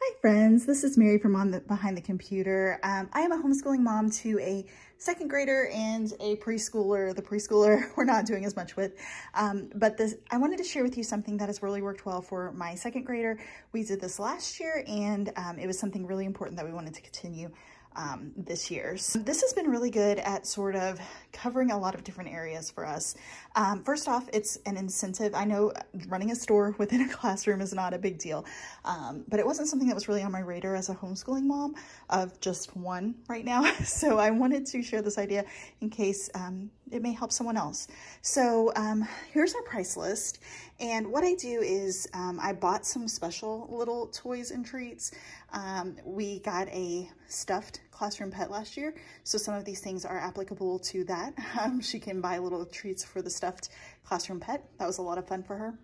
Hi friends, this is Mary from on the, Behind the Computer. Um, I am a homeschooling mom to a second grader and a preschooler. The preschooler we're not doing as much with, um, but this I wanted to share with you something that has really worked well for my second grader. We did this last year and um, it was something really important that we wanted to continue um, this year. So this has been really good at sort of covering a lot of different areas for us. Um, first off, it's an incentive. I know running a store within a classroom is not a big deal, um, but it wasn't something that was really on my radar as a homeschooling mom of just one right now. So I wanted to share this idea in case um, it may help someone else. So um, here's our price list. And what I do is um, I bought some special little toys and treats. Um, we got a stuffed classroom pet last year. So some of these things are applicable to that. Um, she can buy little treats for the stuffed classroom pet. That was a lot of fun for her.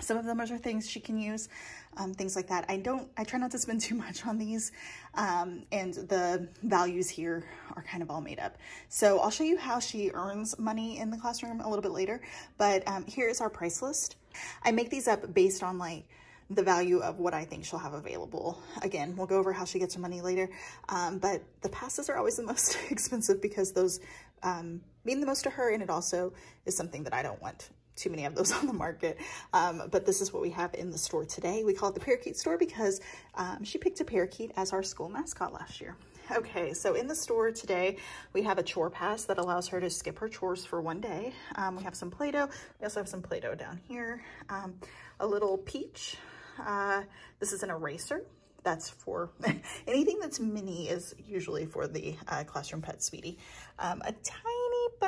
Some of them are things she can use, um, things like that. I don't, I try not to spend too much on these, um, and the values here are kind of all made up. So I'll show you how she earns money in the classroom a little bit later, but um, here is our price list. I make these up based on like the value of what I think she'll have available. Again, we'll go over how she gets her money later, um, but the passes are always the most expensive because those um, mean the most to her, and it also is something that I don't want too many of those on the market. Um, but this is what we have in the store today. We call it the Parakeet store because um, she picked a parakeet as our school mascot last year. Okay, so in the store today, we have a chore pass that allows her to skip her chores for one day. Um, we have some Play-Doh. We also have some Play-Doh down here. Um, a little peach. Uh, this is an eraser that's for anything that's mini is usually for the uh, classroom pet sweetie. Um, a tiny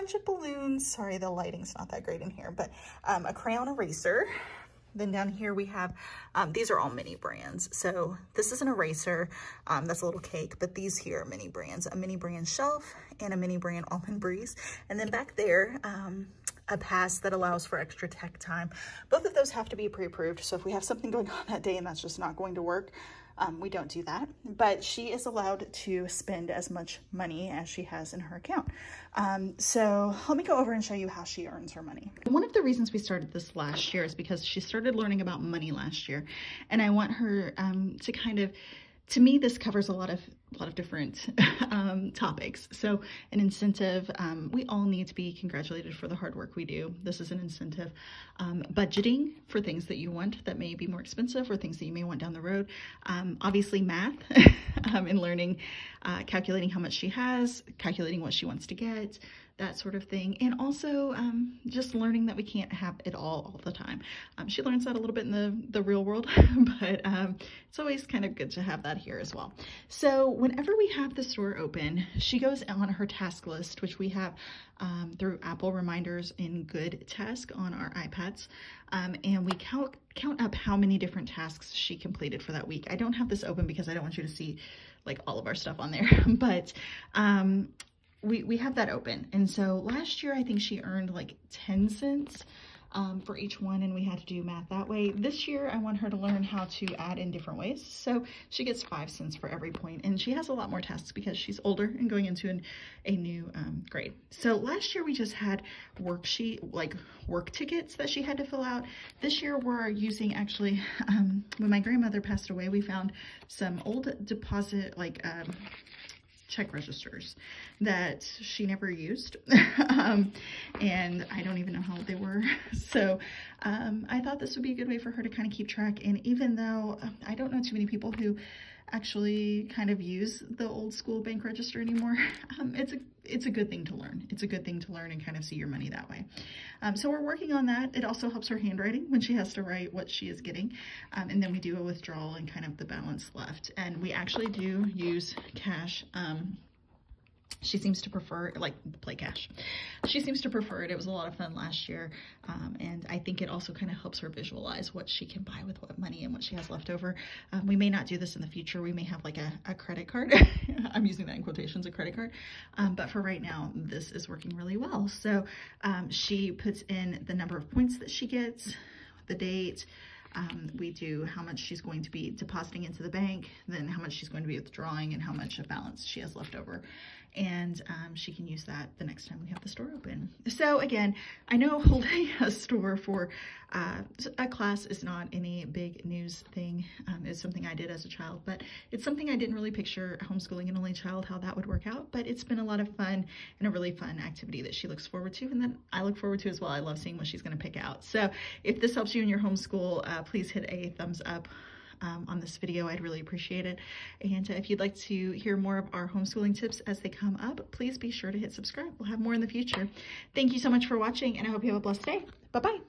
bunch of balloons. Sorry, the lighting's not that great in here, but um, a crayon eraser. Then down here we have, um, these are all mini brands. So this is an eraser, um, that's a little cake, but these here are mini brands. A mini brand shelf and a mini brand almond breeze. And then back there, um, a pass that allows for extra tech time. Both of those have to be pre-approved. So if we have something going on that day and that's just not going to work, um, we don't do that, but she is allowed to spend as much money as she has in her account. Um, so let me go over and show you how she earns her money. One of the reasons we started this last year is because she started learning about money last year. And I want her um, to kind of to me, this covers a lot of a lot of different um, topics. So an incentive, um, we all need to be congratulated for the hard work we do. This is an incentive. Um, budgeting for things that you want that may be more expensive or things that you may want down the road. Um, obviously math um, and learning, uh, calculating how much she has, calculating what she wants to get, that sort of thing. And also um, just learning that we can't have it all all the time. Um, she learns that a little bit in the, the real world, but um, it's always kind of good to have that here as well. So whenever we have the store open, she goes on her task list, which we have um, through Apple Reminders in GoodTask on our iPads. Um, and we count, count up how many different tasks she completed for that week. I don't have this open because I don't want you to see like all of our stuff on there, but um, we, we have that open. And so last year, I think she earned like 10 cents um, for each one and we had to do math that way. This year, I want her to learn how to add in different ways. So she gets five cents for every point and she has a lot more tasks because she's older and going into an, a new um, grade. So last year we just had worksheet, like work tickets that she had to fill out. This year we're using actually, um, when my grandmother passed away, we found some old deposit, like um, check registers that she never used. um, and I don't even know how old they were. So um, I thought this would be a good way for her to kind of keep track. And even though um, I don't know too many people who actually kind of use the old school bank register anymore, um, it's a it's a good thing to learn. It's a good thing to learn and kind of see your money that way. Um, so we're working on that. It also helps her handwriting when she has to write what she is getting. Um, and then we do a withdrawal and kind of the balance left. And we actually do use cash um, she seems to prefer like play cash. She seems to prefer it. It was a lot of fun last year um, and i think it also kind of helps her visualize what she can buy with what money and what she has left over. Um, we may not do this in the future. We may have like a, a credit card. I'm using that in quotations a credit card. Um, but for right now this is working really well. So um, she puts in the number of points that she gets the date um, we do how much she's going to be depositing into the bank, then how much she's going to be withdrawing and how much of balance she has left over. and um, she can use that the next time we have the store open. So again, I know holding a store for uh, a class is not any big news thing. Um, it's something I did as a child, but it's something I didn't really picture homeschooling an only child, how that would work out, but it's been a lot of fun and a really fun activity that she looks forward to and that I look forward to as well. I love seeing what she's gonna pick out. So if this helps you in your homeschool, uh, please hit a thumbs up um, on this video. I'd really appreciate it. And uh, if you'd like to hear more of our homeschooling tips as they come up, please be sure to hit subscribe. We'll have more in the future. Thank you so much for watching and I hope you have a blessed day. Bye-bye.